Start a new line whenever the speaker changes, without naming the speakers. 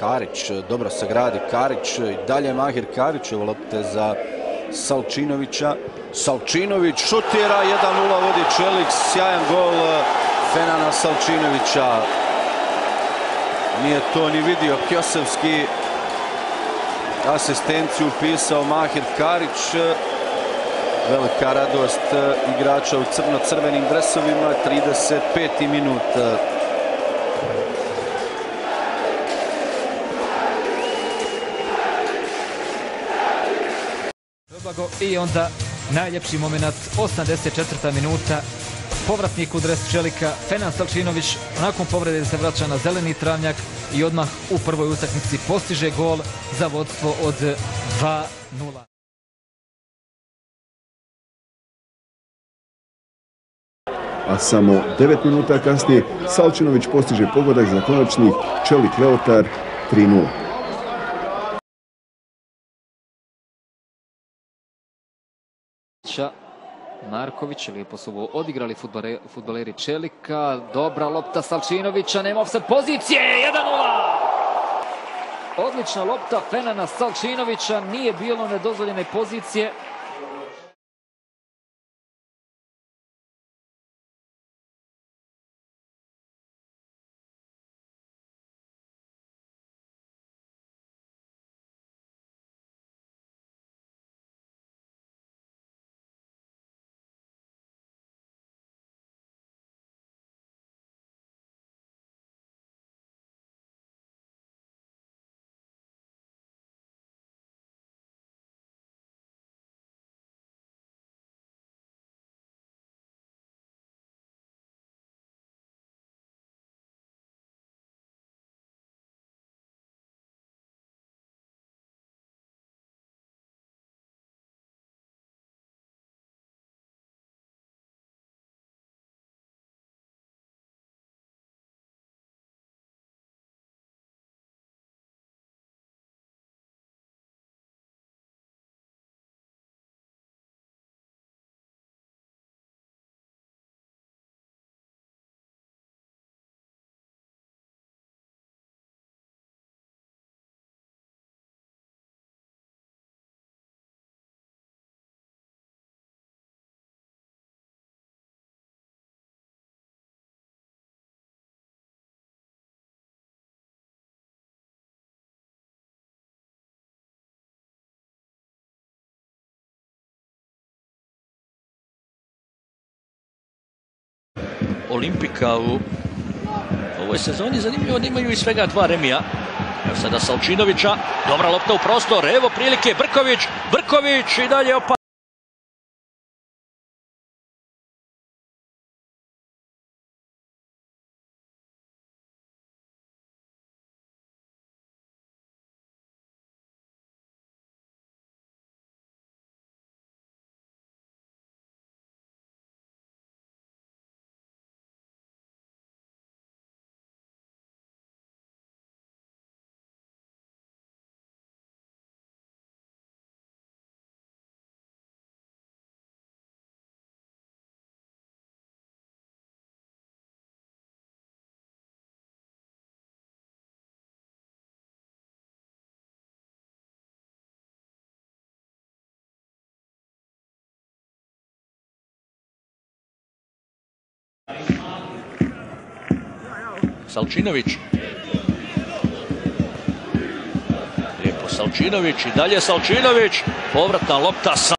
Karić, dobro se gradi Karić, i dalje Mahir Karić, evo lopte za Salčinovića. Salčinović šutira, 1-0 vodi Čelik, sjajan gol Fenana Salčinovića. Nije to ni vidio Kjosevski. Asistenciju upisao Mahir Karić. Velika radost igrača u crno-crvenim dresovima, 35. minut.
I onda najljepši moment, 84. minuta, povratnik u dres Čelika, Fenan Salčinović nakon povrede se vraća na zeleni travnjak i odmah u prvoj utakmici postiže gol za vodstvo od 2-0.
a samo 9 minuta kasnije Salčinović postiže pogodak za konačni Čelik Leotar 3-0.
Marković, lijepo su odigrali futbaleri Čelika, dobra lopta Salčinovića, nema se pozicije, 1-0! Odlična lopta Fenana Salčinovića, nije bilo nedozvoljene pozicije.
Olimpika u ovoj sezoni. Zanimljivo da imaju i svega dva remija. Evo sada Salčinovića, dobra lopta u prostor, evo prilike Brković, Brković i dalje opa. Salčinović. Lijepo Salčinović i dalje Salčinović. Povratna lopta sa